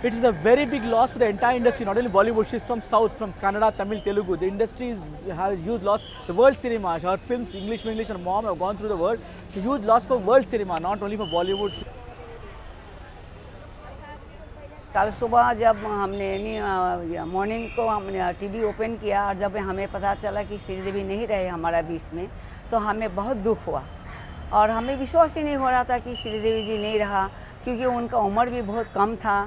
It is a very big loss for the entire industry, not only Bollywood. She's from South, from Kannada, Tamil, Telugu. The industry is, has huge loss. The world cinema, her films, English, English, and mom have gone through the world. It's a huge loss for world cinema, not only for Bollywood. कल सुबह जब हमने morning को हमने TV open किया और जब हमें पता चला कि श्रीदेवी नहीं रहे हमारा बीच में तो हमें बहुत दुख हुआ और हमें विश्वास ही नहीं हो रहा था कि श्रीदेवी जी नहीं रहा क्योंकि उनका उम्र भी बहुत कम था